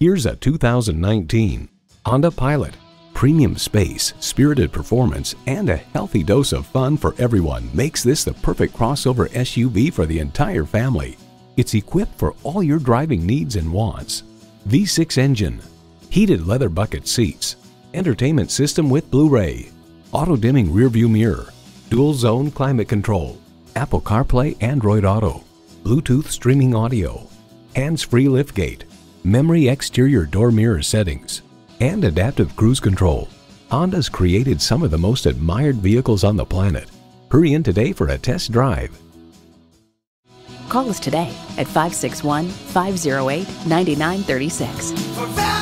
Here's a 2019 Honda Pilot. Premium space, spirited performance, and a healthy dose of fun for everyone makes this the perfect crossover SUV for the entire family. It's equipped for all your driving needs and wants. V6 engine, heated leather bucket seats, entertainment system with Blu-ray, auto-dimming rearview mirror, dual zone climate control, Apple CarPlay Android Auto, Bluetooth streaming audio, hands-free liftgate, memory exterior door mirror settings, and adaptive cruise control. Honda's created some of the most admired vehicles on the planet. Hurry in today for a test drive. Call us today at 561 508 9936.